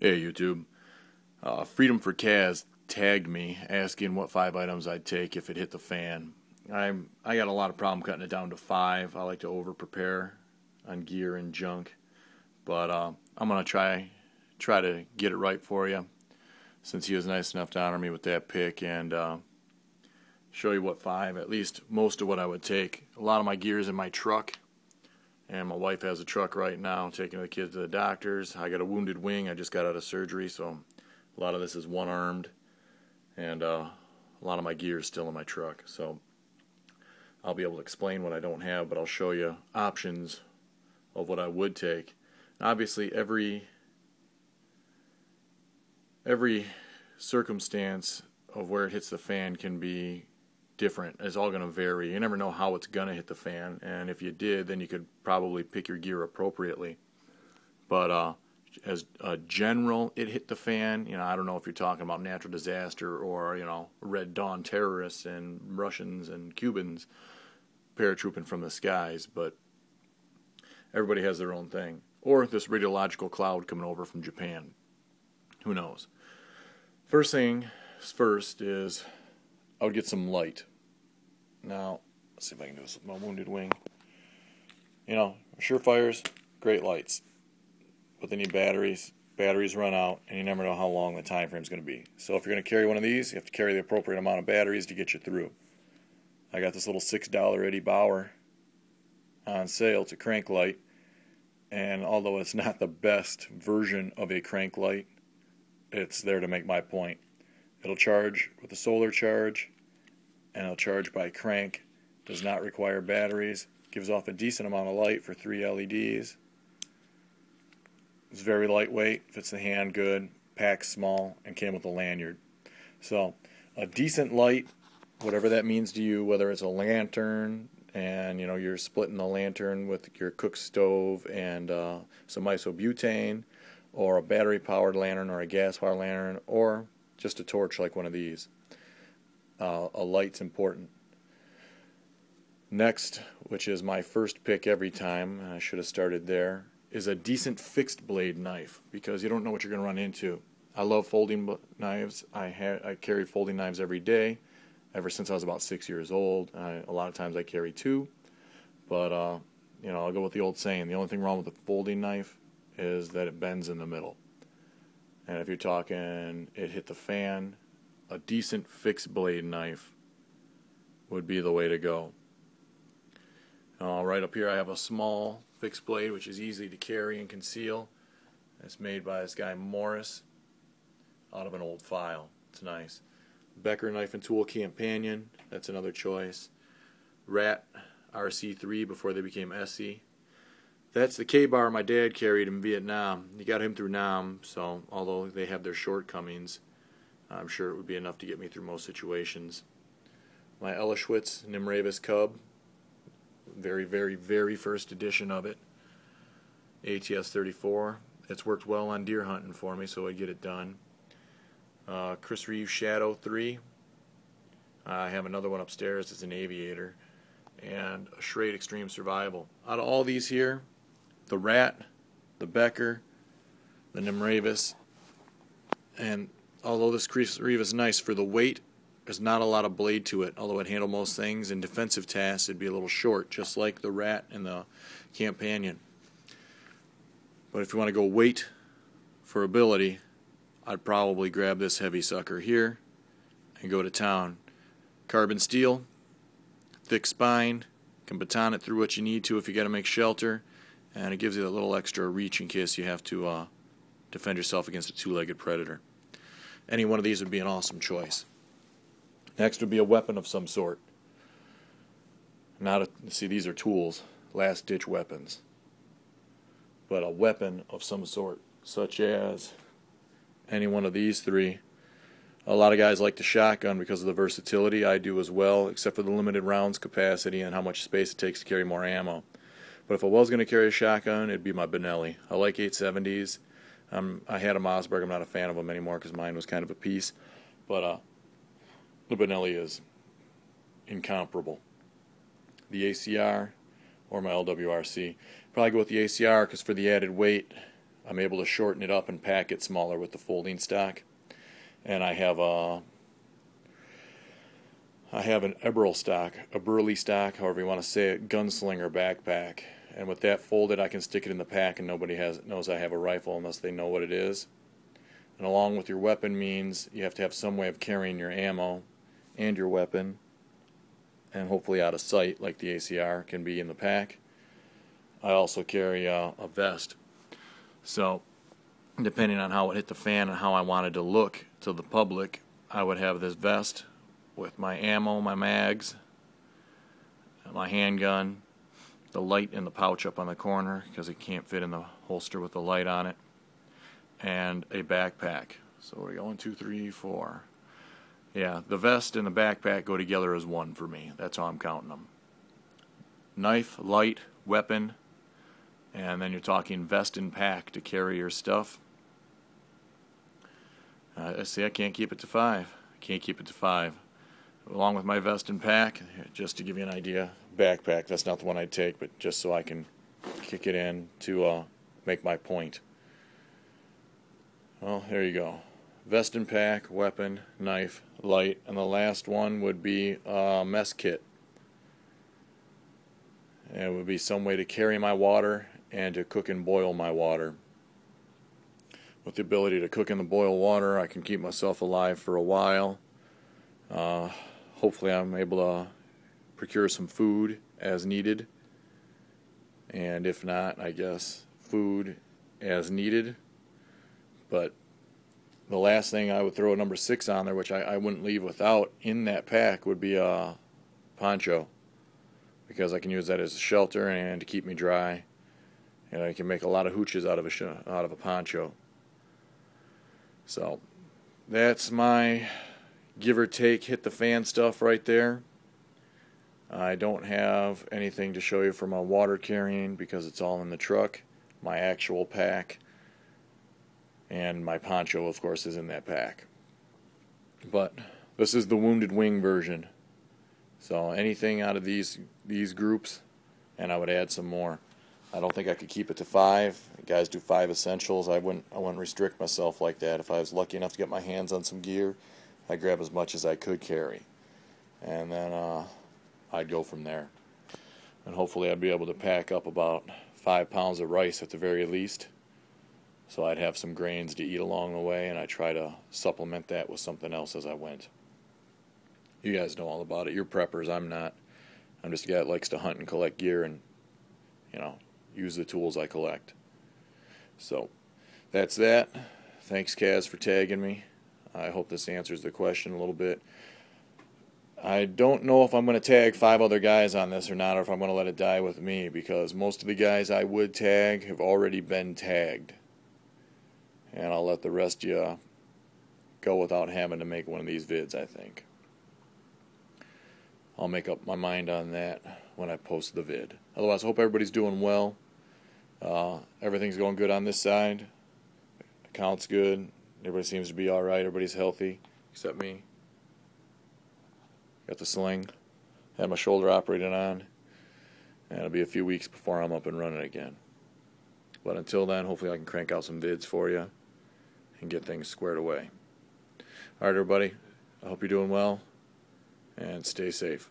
Hey YouTube, uh, Freedom for Kaz tagged me asking what five items I'd take if it hit the fan. I'm I got a lot of problem cutting it down to five. I like to over prepare on gear and junk, but uh, I'm gonna try try to get it right for you since he was nice enough to honor me with that pick and uh, show you what five at least most of what I would take. A lot of my gear is in my truck and my wife has a truck right now taking the kids to the doctors. I got a wounded wing. I just got out of surgery, so a lot of this is one armed, and uh, a lot of my gear is still in my truck. So I'll be able to explain what I don't have, but I'll show you options of what I would take. And obviously, every every circumstance of where it hits the fan can be different. It's all going to vary. You never know how it's going to hit the fan, and if you did, then you could probably pick your gear appropriately. But uh, as a general, it hit the fan. You know, I don't know if you're talking about natural disaster or you know Red Dawn terrorists and Russians and Cubans paratrooping from the skies, but everybody has their own thing. Or this radiological cloud coming over from Japan. Who knows? First thing first is I would get some light. Now, let's see if I can do this with my wounded wing. You know, Surefires, great lights, but they need batteries. Batteries run out, and you never know how long the time frame is going to be. So if you're going to carry one of these, you have to carry the appropriate amount of batteries to get you through. I got this little $6 Eddie Bauer on sale. It's a crank light, and although it's not the best version of a crank light, it's there to make my point. It'll charge with a solar charge and it'll charge by crank. Does not require batteries. Gives off a decent amount of light for three LEDs. It's very lightweight, fits the hand good, packs small, and came with a lanyard. So, a decent light, whatever that means to you, whether it's a lantern and you know you're splitting the lantern with your cook stove and uh, some isobutane, or a battery powered lantern or a gas powered lantern, or just a torch like one of these. Uh, a light's important. Next, which is my first pick every time, I should have started there, is a decent fixed blade knife because you don't know what you're going to run into. I love folding knives. I ha- I carry folding knives every day, ever since I was about six years old. I, a lot of times I carry two, but uh, you know I'll go with the old saying: the only thing wrong with a folding knife is that it bends in the middle. And if you're talking it hit the fan, a decent fixed blade knife would be the way to go. Uh, right up here I have a small fixed blade which is easy to carry and conceal. It's made by this guy Morris out of an old file. It's nice. Becker Knife and Tool Companion, that's another choice. Rat RC3 before they became ESEE. That's the Ka-Bar my dad carried in Vietnam. He got him through Nam, so although they have their shortcomings, I'm sure it would be enough to get me through most situations. My Elishewitz Nimravus Cub, very, very, very first edition of it. ATS 34. It's worked well on deer hunting for me, so I get it done. Uh, Chris Reeve Shadow 3. I have another one upstairs. It's an Aviator. And a Schrade Extreme Survival. Out of all these here, the Rat, the Becker, the Nimravus, and although this Reeve is nice for the weight, there's not a lot of blade to it. Although it handle most things in defensive tasks, it'd be a little short, just like the Rat and the Companion. But if you want to go weight for ability, I'd probably grab this heavy sucker here and go to town. Carbon steel, thick spine, can baton it through what you need to if you got to make shelter and it gives you a little extra reach in case you have to uh, defend yourself against a two-legged predator. Any one of these would be an awesome choice. Next would be a weapon of some sort. Not a, see these are tools, last-ditch weapons, but a weapon of some sort, such as any one of these three. A lot of guys like the shotgun because of the versatility. I do as well, except for the limited rounds capacity and how much space it takes to carry more ammo. But if I was going to carry a shotgun, it'd be my Benelli. I like 870s. Um, I had a Mossberg. I'm not a fan of them anymore because mine was kind of a piece. But uh, the Benelli is incomparable. The ACR or my LWRC. Probably go with the ACR because for the added weight, I'm able to shorten it up and pack it smaller with the folding stock. And I have a I have an Eberl stock, a Burley stock, however you want to say it, gunslinger backpack. And with that folded, I can stick it in the pack, and nobody has knows I have a rifle unless they know what it is. And along with your weapon means you have to have some way of carrying your ammo and your weapon, and hopefully out of sight, like the ACR can be in the pack. I also carry a, a vest. So, depending on how it hit the fan and how I wanted to look to the public, I would have this vest with my ammo, my mags, my handgun, the light in the pouch up on the corner because it can't fit in the holster with the light on it, and a backpack. So we're going two, three, four. Yeah, the vest and the backpack go together as one for me. That's how I'm counting them. Knife, light, weapon, and then you're talking vest and pack to carry your stuff. Uh, see, I can't keep it to five. I can't keep it to five along with my vest and pack, just to give you an idea. Backpack, that's not the one I'd take, but just so I can kick it in to uh, make my point. Well, there you go. Vest and pack, weapon, knife, light, and the last one would be a mess kit. And it would be some way to carry my water and to cook and boil my water. With the ability to cook and the boil water, I can keep myself alive for a while. Uh, hopefully I'm able to procure some food as needed. And if not, I guess food as needed. But the last thing I would throw a number six on there, which I, I wouldn't leave without in that pack, would be a poncho. Because I can use that as a shelter and to keep me dry. And I can make a lot of hooches out of a, out of a poncho. So that's my give or take hit the fan stuff right there. I don't have anything to show you for my water carrying because it's all in the truck. My actual pack and my poncho, of course, is in that pack. But this is the Wounded Wing version. So anything out of these these groups, and I would add some more. I don't think I could keep it to five. guys do five essentials. I wouldn't I wouldn't restrict myself like that. If I was lucky enough to get my hands on some gear, I grab as much as I could carry, and then uh, I'd go from there. And hopefully, I'd be able to pack up about five pounds of rice at the very least. So I'd have some grains to eat along the way, and I try to supplement that with something else as I went. You guys know all about it. You're preppers. I'm not. I'm just a guy that likes to hunt and collect gear and, you know, use the tools I collect. So that's that. Thanks, Kaz, for tagging me. I hope this answers the question a little bit. I don't know if I'm going to tag five other guys on this or not, or if I'm going to let it die with me, because most of the guys I would tag have already been tagged. And I'll let the rest of you go without having to make one of these vids, I think. I'll make up my mind on that when I post the vid. Otherwise, I hope everybody's doing well. Uh, everything's going good on this side. Account's good. Everybody seems to be all right. Everybody's healthy except me. Got the sling. Had my shoulder operated on. And it'll be a few weeks before I'm up and running again. But until then, hopefully I can crank out some vids for you and get things squared away. All right, everybody. I hope you're doing well and stay safe.